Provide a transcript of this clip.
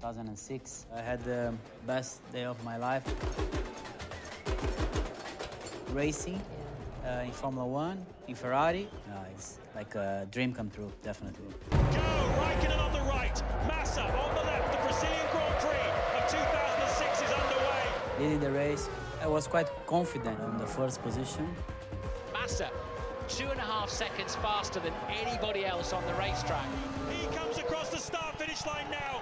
2006. I had the best day of my life. Racing uh, in Formula One, in Ferrari, uh, it's like a dream come true, definitely. Go, Raikkonen on the right, Massa on the left. The Brazilian Grand Prix of 2006 is underway. Leading the race, I was quite confident in the first position. Massa, two and a half seconds faster than anybody else on the racetrack. He comes across the start finish line now,